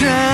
time.